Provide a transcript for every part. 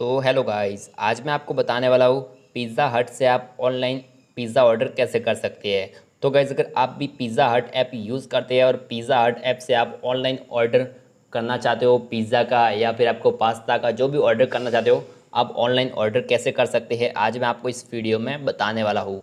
तो hello guys आज मैं आपको बताने वाला हूँ पिज़्ज़ा हट से आप ऑनलाइन पिज़्ज़ा ऑर्डर कैसे कर सकते हैं। तो गाइस अगर आप भी पिज़्ज़ा हट ऐप यूज़ करते हैं और पिज़्ज़ा हट ऐप से आप ऑनलाइन ऑर्डर करना चाहते हो पिज़्ज़ा का या फिर आपको पास्ता का, जो भी ऑर्डर करना चाहते हो, आप ऑनलाइन ऑर्डर कैसे कर सकते हैं, आज मैं आपको इस वीडियो में बताने वाला हूँ।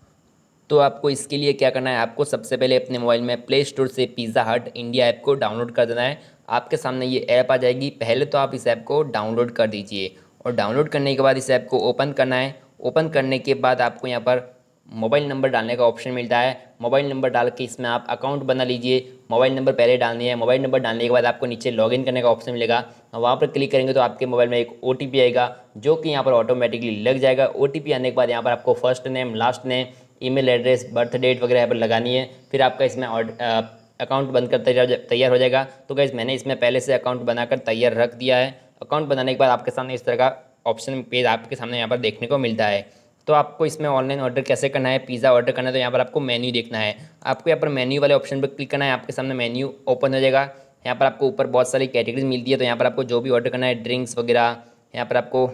तो आपको इसके लिए क्या करना है, आपको सबसे पहले अपने मोबाइल में प्ले स्टोर से पिज़्ज़ा हट इंडिया ऐप को डाउनलोड कर देना है। आपके सामने ये ऐप आ जाएगी, पहले तो आप इस ऐप को डाउनलोड कर दीजिए। और डाउनलोड करने के बाद इस ऐप को ओपन करना है। ओपन करने के बाद आपको यहाँ पर मोबाइल नंबर डालने का ऑप्शन मिलता है। मोबाइल नंबर डाल के इसमें आप अकाउंट बना लीजिए। मोबाइल नंबर पहले डालनी है। मोबाइल नंबर डालने के बाद आपको नीचे लॉगिन करने का ऑप्शन मिलेगा। वहाँ पर क्लिक करेंगे तो आपके मोबाइल में एक ओटीपी आएगा, जो कि यहाँ पर ऑटोमेटिकली लग जाएगा। ओटीपी आने के बाद यहाँ पर आपको first name, last name, email address, birth date वगैरह यहाँ पर लगानी है। फिर आपका इसमें अकाउंट बंद कर तैयार हो जाएगा। तो गैस मैंने इसमें पहले से अकाउंट बनाकर तैयार रख दिया है। अकाउंट बनाने के बाद आपके सामने इस तरह का ऑप्शन पेज आपके सामने यहाँ पर देखने को मिलता है। तो आपको इसमें ऑनलाइन ऑर्डर कैसे करना है, पिज़्ज़ा ऑर्डर करना है तो यहाँ पर आपको मेन्यू देखना है। आपको यहाँ पर मेन्यू वाले ऑप्शन पर क्लिक करना है, आपके सामने मेन्यू ओपन हो जाएगा। यहाँ पर आपको ऊपर बहुत सारी कैटेगरीज मिलती है तो यहाँ पर आपको जो भी ऑर्डर करना है, ड्रिंक्स वगैरह, यहाँ पर आपको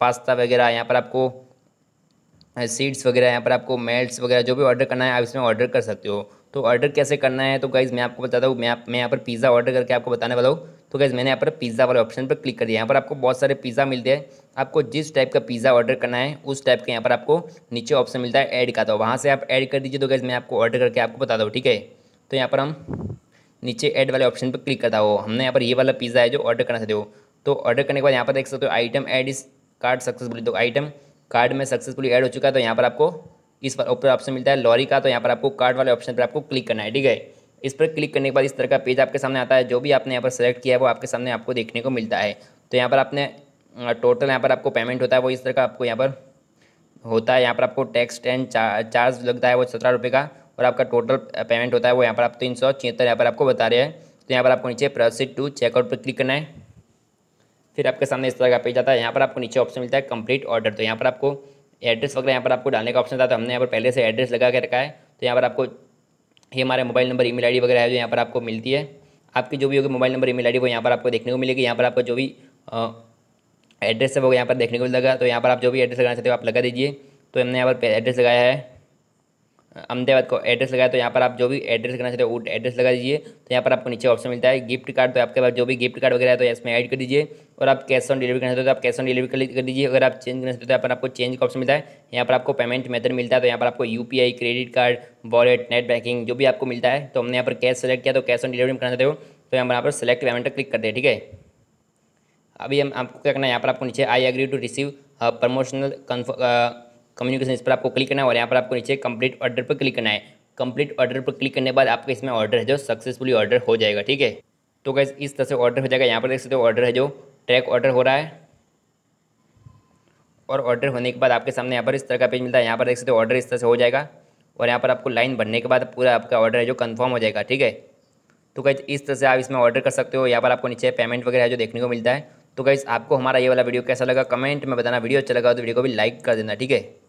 पास्ता वगैरह, यहाँ पर आपको सीड्स वगैरह, यहाँ पर आपको मेल्ट्स वगैरह जो भी ऑर्डर करना है, आप इसमें ऑर्डर कर सकते हो। तो ऑर्डर कैसे करना है तो गाइज़ मैं आपको बताता हूँ, मैं मैं यहाँ पर पिज़्ज़ा ऑर्डर करके आपको बताने वाला हूँ। तो गाइज़ मैंने यहाँ पर पिज़्ज़ा वाले ऑप्शन पर क्लिक कर दिया। यहाँ पर आपको बहुत सारे पिज़्ज़ा मिलते हैं। आपको जिस टाइप का पिज़्ज़ा ऑर्डर करना है, उस टाइप का यहाँ पर आपको नीचे ऑप्शन मिलता है ऐड का। तो वहाँ से आप ऐड कर दीजिए तो गाइज़ मैं आपको ऑर्डर करके आपको बता दूँ, ठीक है? तो यहाँ पर हम नीचे ऐड वाले ऑप्शन पर क्लिक करता हो। हमने यहाँ पर ये वाला पिज़्ज़ा है जो ऑर्डर करना चाहते हो। तो ऑर्डर करने के बाद यहाँ पर देख सकते हो आइटम ऐड इस कार्ड सक्सेसफुली तो आइटम कार्ड में सक्सेसफुली ऐड हो चुका है तो यहाँ पर आपको इस पर ऊपर ऑप्शन मिलता है लॉरी का। तो यहाँ पर आपको कार्ड वाले ऑप्शन पर आपको क्लिक करना है, ठीक है? इस पर क्लिक करने के बाद इस तरह का पेज आपके सामने आता है जो भी आपने यहाँ पर सेलेक्ट किया है वो आपके सामने आपको देखने को मिलता है तो यहाँ पर आपने टोटल यहाँ पर आपको पेमेंट होता है वो इस तरह का आपको यहाँ पर होता है यहाँ पर आपको टैक्स एंड चार्ज लगता है वो सत्रह रुपये का और आपका टोटल पेमेंट होता है वो यहाँ पर आप तीन सौ छिहत्तर यहाँ पर आपको बता रहे हैं तो यहाँ पर आपको नीचे प्रोसीड टू चेकआउट पर क्लिक करना है फिर आपके सामने इस तरह का पेज आता है यहाँ पर आपको नीचे ऑप्शन मिलता है कंप्लीट ऑर्डर तो यहाँ पर आपको एड्रेस वगैरह यहाँ पर आपको डालने का ऑप्शन था तो हमने यहाँ पर पहले से एड्रेस लगा के रखा है तो यहाँ पर आपको ये हमारे मोबाइल नंबर, ईमेल आईडी वगैरह है जो यहाँ पर आपको मिलती है। आपकी जो भी होगी मोबाइल नंबर, ईमेल आईडी वो यहाँ पर आपको देखने को मिलेगी। यहाँ पर आपको जो भी एड्रेस है वो यहाँ पर देखने को मिलेगा। तो यहाँ पर आप जो भी एड्रेस लगाना चाहते हो, आप लगा दीजिए। तो हमने यहाँ पर एड्रेस लगाया है। अहमदाबाद को एड्रेस लगाया तो यहाँ पर आप जो भी एड्रेस करना चाहते हो, वो एड्रेस लगा दीजिए। तो यहाँ पर आपको नीचे ऑप्शन मिलता है गिफ्ट कार्ड तो आपके पास जो भी गिफ्ट कार्ड वगैरह है तो इसमें ऐड कर दीजिए। और आप कैश ऑन डिलीवरी करना चाहते हो तो आप कैश ऑन डिलीवरी कर दीजिए। अगर आप चेंज करना चाहते हो तो यहाँ पर आपको चेंज का ऑप्शन मिलता है। यहाँ पर आपको पेमेंट मेथड मिलता है तो यहाँ पर आपको UPI credit card wallet net banking जो भी आपको मिलता है तो हमने यहाँ पर कैश सेलेक्ट किया तो कैश ऑन डिलीवरी करना चाहते हो तो यहाँ पर यहाँ पर सेलेक्ट पेमेंट क्लिक कर दे, ठीक है? अभी हम आपको क्या करना है, यहाँ पर आपको नीचे I agree to receive promotional communication इस पर आपको क्लिक करना है और यहाँ पर आपको नीचे कंप्लीट ऑर्डर पर क्लिक करना है। कंप्लीट ऑर्डर पर क्लिक करने के बाद आपका इसमें ऑर्डर है जो सक्सेसफुली ऑर्डर हो जाएगा, ठीक है? तो गैस इस तरह से ऑर्डर हो जाएगा। यहाँ पर देख सकते हो ऑर्डर है जो ट्रैक ऑर्डर हो रहा है। और ऑर्डर होने के बाद आपके सामने यहाँ पर इस तरह का पेज मिलता है। यहाँ पर देख सकते हो ऑर्डर इस तरह से हो जाएगा और यहाँ पर आपको लाइन भरने के बाद पूरा आपका ऑर्डर है जो कन्फर्म हो जाएगा, ठीक है? तो गैस इस तरह से आप इसमें ऑर्डर कर सकते हो। यहाँ पर आपको नीचे पेमेंट वगैरह जो देखने को मिलता है। तो गैस आपको हमारा ये वाला वीडियो कैसा लगा? कमेंट में बताना। वीडियो अच्छा लगा तो वीडियो को भी लाइक कर देना, ठीक है?